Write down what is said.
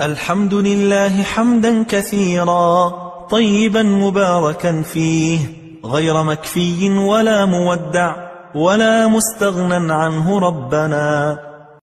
الحمد لله حمدا كثيرا طيبا مباركا فيه غير مكفي ولا مودع ولا مستغنى عنه ربنا.